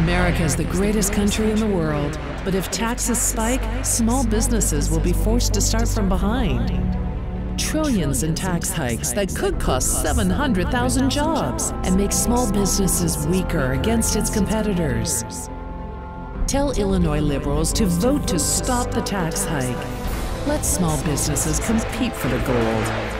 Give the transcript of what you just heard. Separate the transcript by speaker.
Speaker 1: America is the greatest country in the world, but if taxes spike, small businesses will be forced to start from behind. Trillions in tax hikes that could cost 700,000 jobs and make small businesses weaker against its competitors. Tell Illinois liberals to vote to stop the tax hike. Let small businesses compete for the gold.